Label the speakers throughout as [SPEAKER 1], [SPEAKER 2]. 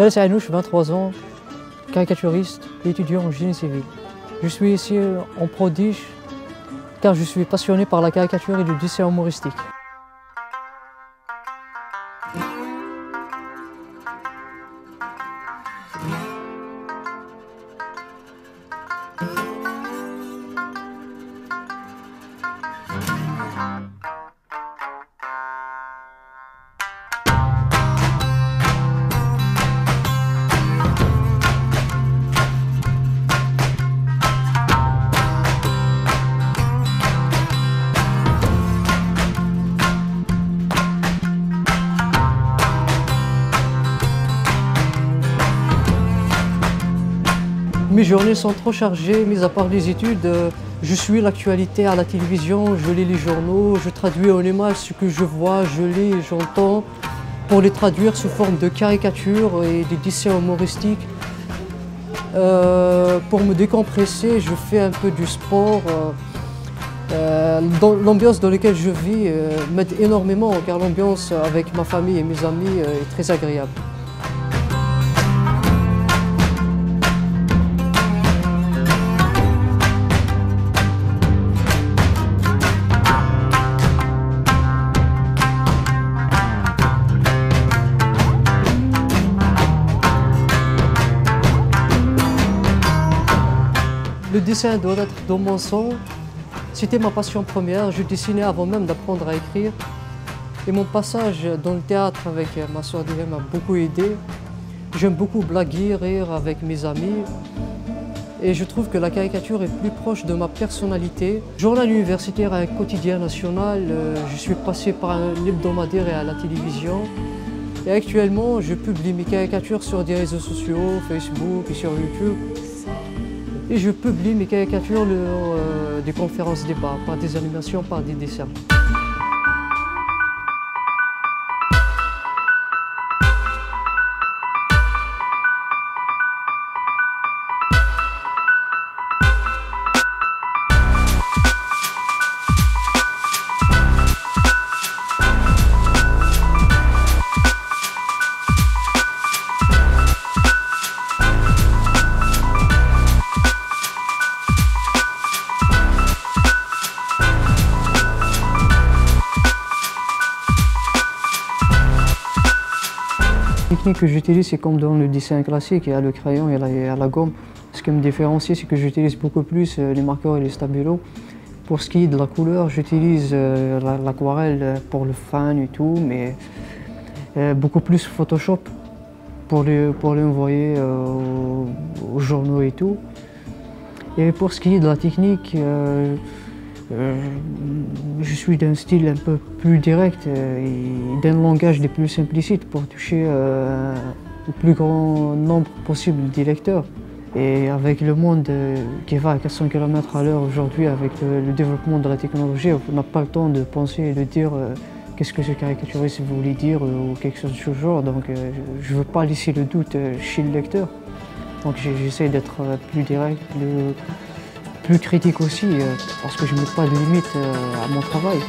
[SPEAKER 1] Anas Anouch, 23 ans, caricaturiste étudiant en génie civil. Je suis ici en prodige car je suis passionné par la caricature et le dessin humoristique. Mes journées sont trop chargées, mis à part les études. Je suis l'actualité à la télévision, je lis les journaux, je traduis en images ce que je vois, je lis j'entends pour les traduire sous forme de caricatures et des dessins humoristiques. Euh, pour me décompresser, je fais un peu du sport. euh, L'ambiance dans laquelle je vis euh, m'aide énormément car l'ambiance avec ma famille et mes amis est très agréable. Le dessin doit être dans mon sang. C'était ma passion première. Je dessinais avant même d'apprendre à écrire. Et mon passage dans le théâtre avec ma soeur Dylan m'a beaucoup aidé. J'aime beaucoup blaguer, rire avec mes amis. Et je trouve que la caricature est plus proche de ma personnalité. Journal universitaire à un quotidien national, euh, je suis passé par un hebdomadaire et à la télévision. Et actuellement, je publie mes caricatures sur des réseaux sociaux, Facebook et sur YouTube. Et je publie mes caricatures lors euh, des conférences débats, par des animations, par des dessins. Technique que j'utilise, c'est comme dans le dessin classique, il y a le crayon et la, la gomme. Ce qui me différencie, c'est que j'utilise beaucoup plus euh, les marqueurs et les stabilos. Pour ce qui est de la couleur, j'utilise euh, la- l'aquarelle pour le fan et tout, mais euh, beaucoup plus Photoshop pour les, pour les envoyer euh, aux, aux journaux et tout. Et pour ce qui est de la technique, euh, euh, je suis d'un style un peu plus direct euh, et d'un langage des plus simplicite pour toucher euh, le plus grand nombre possible de lecteurs. Et avec le monde euh, qui va à 400 km à l'heure aujourd'hui, avec le, développement de la technologie, on n'a pas le temps de penser et de dire euh, qu'est-ce que ce caricaturiste voulait dire euh, ou quelque chose de ce genre. Donc euh, je ne veux pas laisser le doute euh, chez le lecteur. Donc j'essaie d'être euh, plus direct, plus critique aussi, euh, parce que je ne mets pas de limite euh, à mon travail.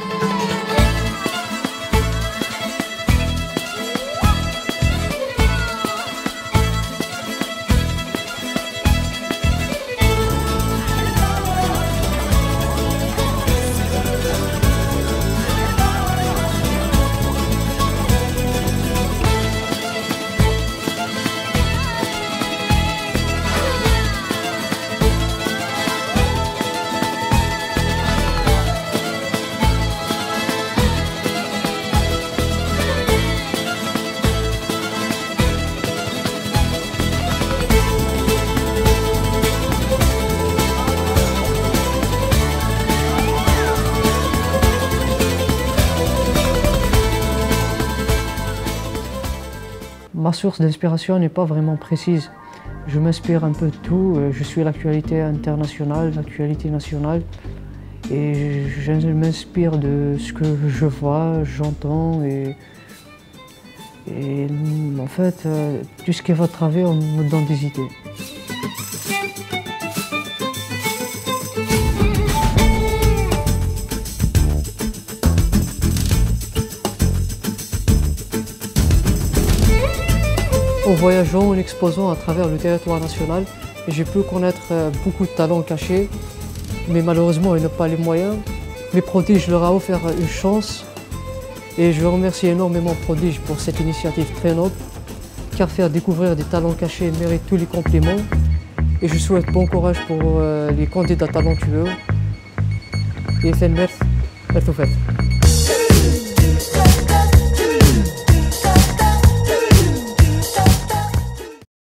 [SPEAKER 1] Ma source d'inspiration n'est pas vraiment précise. Je m'inspire un peu de tout. euh, Je suis l'actualité internationale, l'actualité nationale. Et je m'inspire de ce que je vois, j'entends. Et, et en fait, euh, tout ce qui va de travers me donne des idées. Au voyageant, en exposant à travers le territoire national, j'ai pu connaître euh, beaucoup de talents cachés, mais malheureusement ils n'ont pas les moyens. Mais Prodige leur a offert une chance et je remercie énormément Prodige pour cette initiative très noble, car faire découvrir des talents cachés mérite tous les compliments. Et je souhaite bon courage pour euh, les candidats talentueux. Et fait